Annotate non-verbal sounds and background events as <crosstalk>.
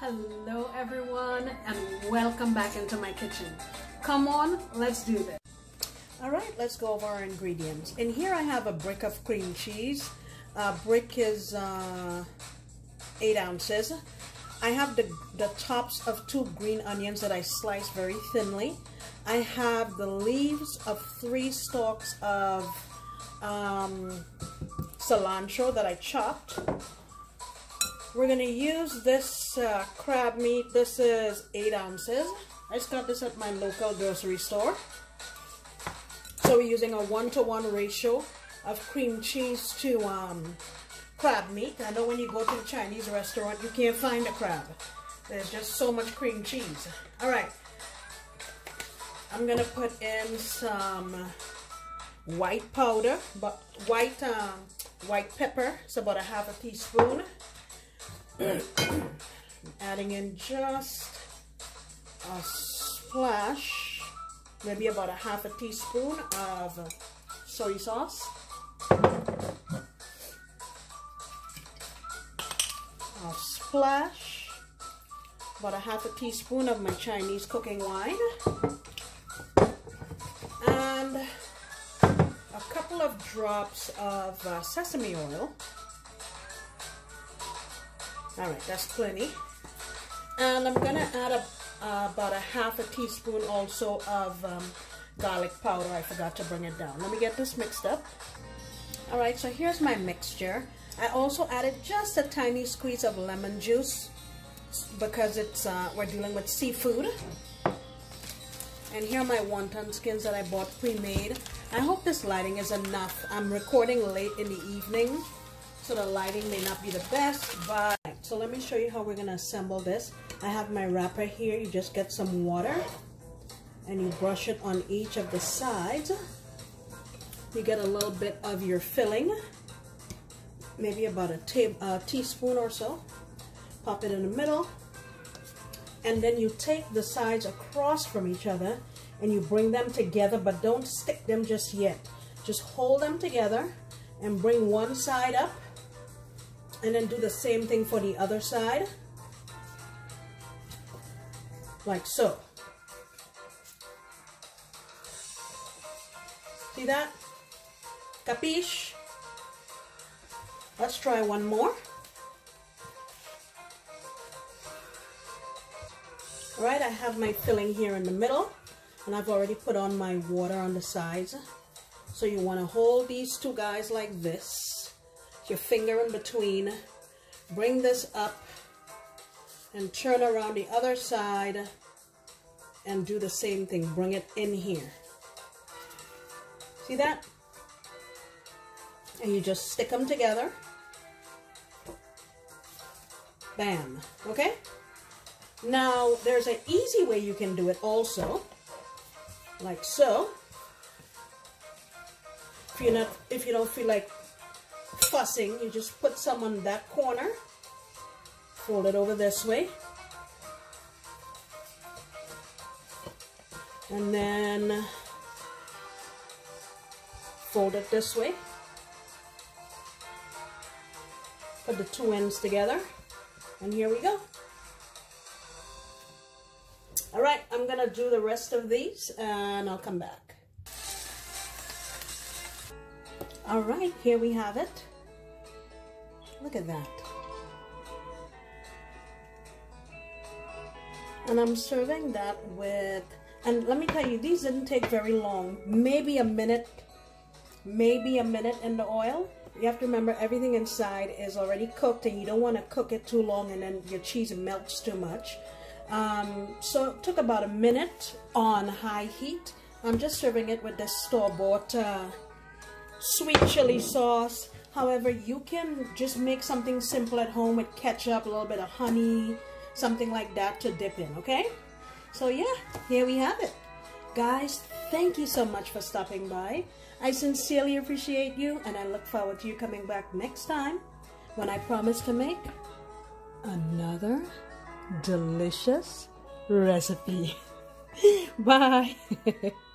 Hello everyone and welcome back into my kitchen. Come on, let's do this. All right, let's go over our ingredients. In here I have a brick of cream cheese. Brick is uh, eight ounces. I have the, the tops of two green onions that I sliced very thinly. I have the leaves of three stalks of um, cilantro that I chopped. We're going to use this uh, crab meat. This is 8 ounces. I just got this at my local grocery store. So we're using a one-to-one -one ratio of cream cheese to um, crab meat. I know when you go to a Chinese restaurant, you can't find a crab. There's just so much cream cheese. All right. I'm going to put in some white powder, but white um, white pepper. It's about a half a teaspoon. Adding in just a splash, maybe about a half a teaspoon of soy sauce. A splash, about a half a teaspoon of my Chinese cooking wine. And a couple of drops of uh, sesame oil. All right, that's plenty. And I'm gonna add a, uh, about a half a teaspoon also of um, garlic powder. I forgot to bring it down. Let me get this mixed up. All right, so here's my mixture. I also added just a tiny squeeze of lemon juice because it's uh, we're dealing with seafood. And here are my wonton skins that I bought pre-made. I hope this lighting is enough. I'm recording late in the evening, so the lighting may not be the best, but so let me show you how we're gonna assemble this. I have my wrapper here. You just get some water and you brush it on each of the sides. You get a little bit of your filling, maybe about a, a teaspoon or so. Pop it in the middle. And then you take the sides across from each other and you bring them together, but don't stick them just yet. Just hold them together and bring one side up and then do the same thing for the other side. Like so. See that? Capiche? Let's try one more. All right I have my filling here in the middle and I've already put on my water on the sides. So you want to hold these two guys like this your finger in between. Bring this up and turn around the other side and do the same thing. Bring it in here. See that? And you just stick them together. Bam. Okay? Now, there's an easy way you can do it also. Like so. If you're not, if you don't feel like fussing, you just put some on that corner, fold it over this way, and then fold it this way. Put the two ends together, and here we go. All right, I'm gonna do the rest of these, and I'll come back. All right, here we have it. Look at that. And I'm serving that with, and let me tell you, these didn't take very long. Maybe a minute, maybe a minute in the oil. You have to remember everything inside is already cooked and you don't want to cook it too long and then your cheese melts too much. Um, so it took about a minute on high heat. I'm just serving it with this store-bought uh, sweet chili sauce However, you can just make something simple at home with ketchup, a little bit of honey, something like that to dip in, okay? So yeah, here we have it. Guys, thank you so much for stopping by. I sincerely appreciate you and I look forward to you coming back next time when I promise to make another delicious recipe. <laughs> Bye. <laughs>